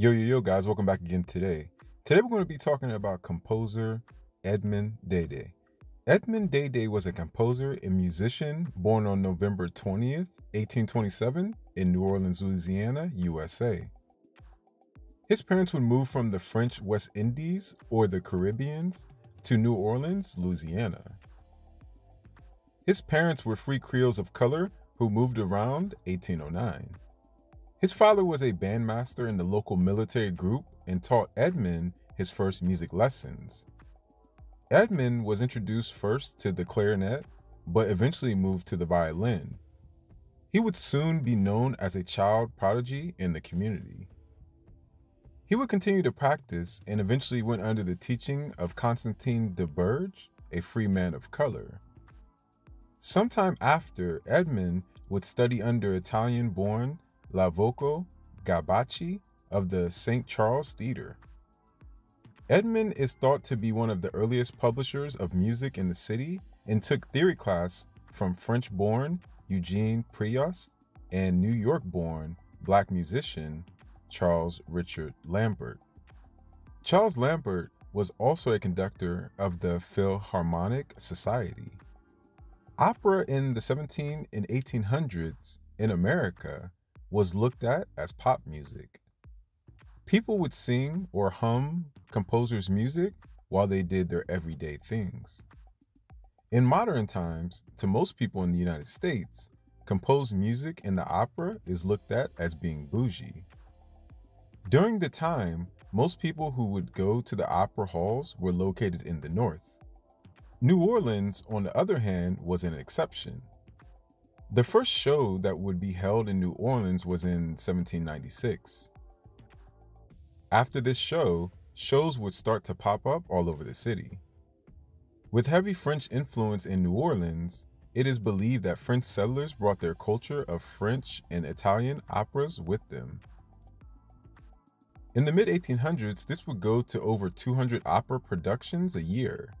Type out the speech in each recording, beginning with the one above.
Yo, yo, yo, guys, welcome back again today. Today we're going to be talking about composer Edmond Dede. Edmond Dede was a composer and musician born on November 20th, 1827, in New Orleans, Louisiana, USA. His parents would move from the French West Indies or the Caribbean to New Orleans, Louisiana. His parents were free Creoles of color who moved around 1809. His father was a bandmaster in the local military group and taught Edmond his first music lessons. Edmond was introduced first to the clarinet, but eventually moved to the violin. He would soon be known as a child prodigy in the community. He would continue to practice and eventually went under the teaching of Constantine Debergue, a free man of color. Sometime after, Edmond would study under Italian born Ludovico Gabici of the St. Charles Theatre. Edmond is thought to be one of the earliest publishers of music in the city and took theory class from French born Eugene Prévost and New York born black musician Charles Richard Lambert. Charles Lambert was also a conductor of the Philharmonic Society. Opera in the 17 and 1800s in America was looked at as pop music. People would sing or hum composers' music while they did their everyday things. In modern times, to most people in the United States, composed music in the opera is looked at as being bougie. During the time, most people who would go to the opera halls were located in the North. New Orleans, on the other hand, was an exception. The first show that would be held in New Orleans was in 1796. After this show, shows would start to pop up all over the city. With heavy French influence in New Orleans, it is believed that French settlers brought their culture of French and Italian operas with them. In the mid 1800s, this would go to over 200 opera productions a year.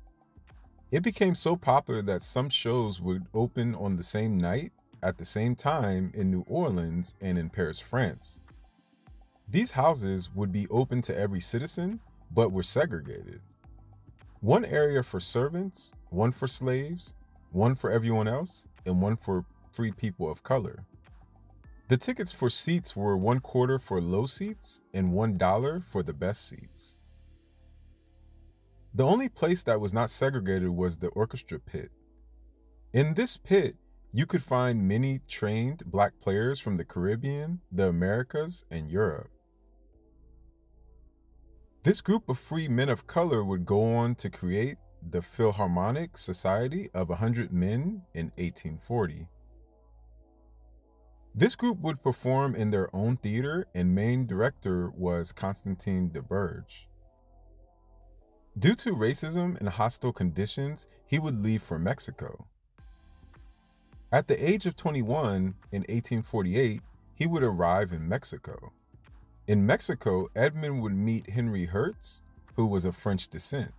It became so popular that some shows would open on the same night at the same time in New Orleans and in Paris, France. These houses would be open to every citizen, but were segregated. One area for servants, one for slaves, one for everyone else, and one for free people of color. The tickets for seats were one quarter for low seats and one dollar for the best seats. The only place that was not segregated was the orchestra pit. In this pit, you could find many trained black players from the Caribbean, the Americas, and Europe. This group of free men of color would go on to create the Philharmonic Society of 100 Men in 1840. This group would perform in their own theater, and main director was Constantine Debergue. Due to racism and hostile conditions, he would leave for Mexico. At the age of 21 in 1848, he would arrive in Mexico. In Mexico, Edmond would meet Henry Herz, who was of French descent.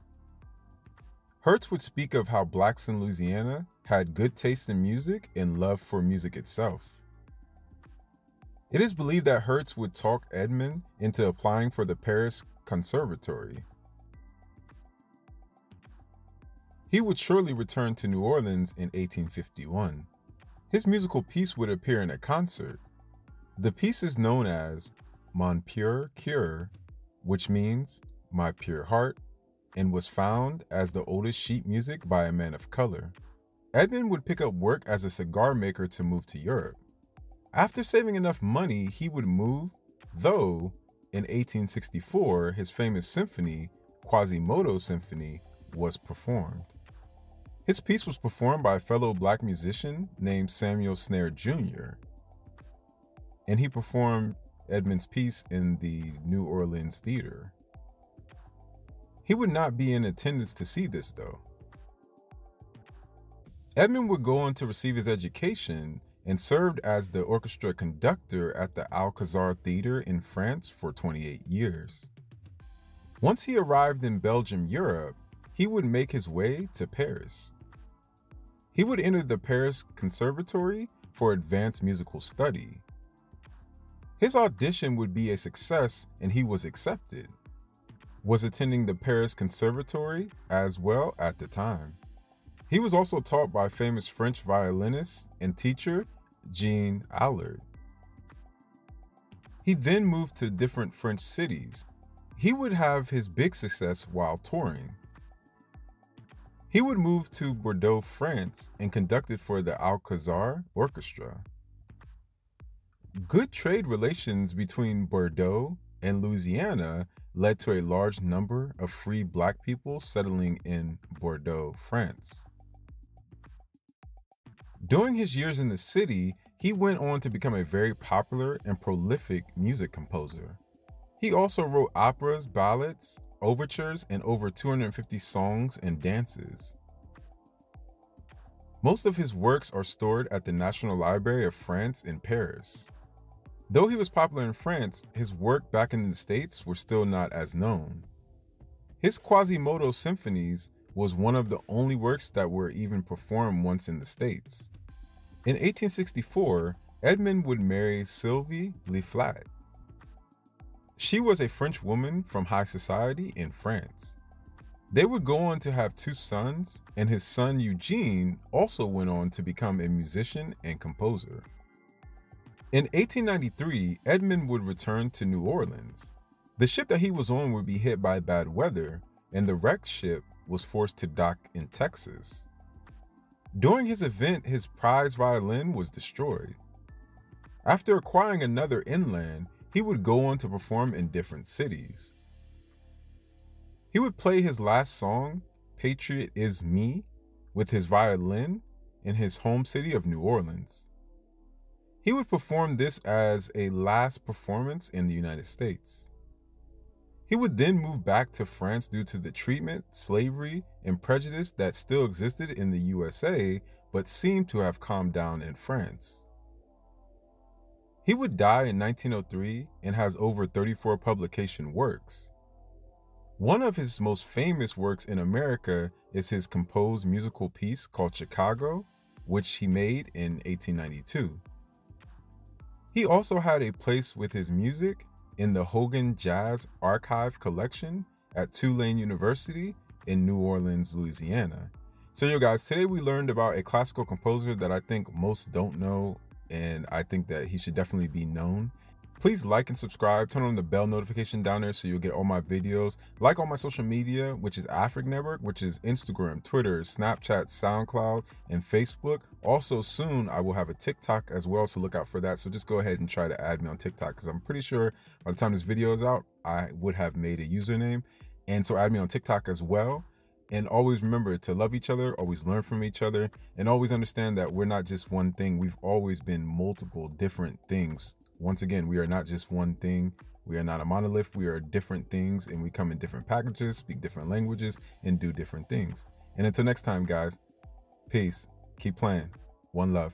Herz would speak of how blacks in Louisiana had good taste in music and love for music itself. It is believed that Herz would talk Edmond into applying for the Paris Conservatory. He would shortly return to New Orleans in 1851. His musical piece would appear in a concert. The piece is known as Mon Pure Cure, which means My Pure Heart, and was found as the oldest sheet music by a man of color. Edmond would pick up work as a cigar maker to move to Europe. After saving enough money, he would move, though in 1864, his famous symphony, Quasimodo Symphony, was performed. His piece was performed by a fellow black musician named Samuel Snaer Jr., and he performed Edmond's piece in the New Orleans Theater. He would not be in attendance to see this, though. Edmond would go on to receive his education and served as the orchestra conductor at the Alcazar Theater in France for 28 years. Once he arrived in Belgium, Europe, he would make his way to Paris. He would enter the Paris Conservatory for advanced musical study. His audition would be a success and he was accepted. Was attending the Paris Conservatory as well at the time. He was also taught by famous French violinist and teacher Jean Alard. He then moved to different French cities. He would have his big success while touring. He would move to Bordeaux, France, and conducted for the Alcazar Orchestra. Good trade relations between Bordeaux and Louisiana led to a large number of free black people settling in Bordeaux, France. During his years in the city, he went on to become a very popular and prolific music composer. He also wrote operas, ballads, overtures, and over 250 songs and dances. Most of his works are stored at the National Library of France in Paris. Though he was popular in France, his work back in the States were still not as known. His Quasimodo symphonies was one of the only works that were even performed once in the States. In 1864, Edmond would marry Sylvie Leflat. She was a French woman from high society in France. They would go on to have two sons, and his son Eugene also went on to become a musician and composer. In 1893, Edmond would return to New Orleans. The ship that he was on would be hit by bad weather, and the wrecked ship was forced to dock in Texas. During his event, his prize violin was destroyed. After acquiring another inland, he would go on to perform in different cities. He would play his last song, Patriotisme, with his violin in his home city of New Orleans. He would perform this as a last performance in the United States. He would then move back to France due to the treatment, slavery, and prejudice that still existed in the USA but seemed to have calmed down in France. He would die in 1903 and has over 34 publication works. One of his most famous works in America is his composed musical piece called Chicago, which he made in 1892. He also had a place with his music in the Hogan Jazz Archive Collection at Tulane University in New Orleans, Louisiana. So, yo, guys, today we learned about a classical composer that I think most don't know, and I think that he should definitely be known. Please like and subscribe. Turn on the bell notification down there so you'll get all my videos. Like all my social media, which is Afric Network, which is Instagram, Twitter, Snapchat, SoundCloud, and Facebook. Also, soon I will have a TikTok as well, so look out for that. So just go ahead and try to add me on TikTok because I'm pretty sure by the time this video is out, I would have made a username. And so add me on TikTok as well. And always remember to love each other, always learn from each other, and always understand that we're not just one thing. We've always been multiple different things once again, we are not just one thing. We are not a monolith. We are different things and we come in different packages, speak different languages, and do different things. And until next time, guys, peace. Keep playing. One love.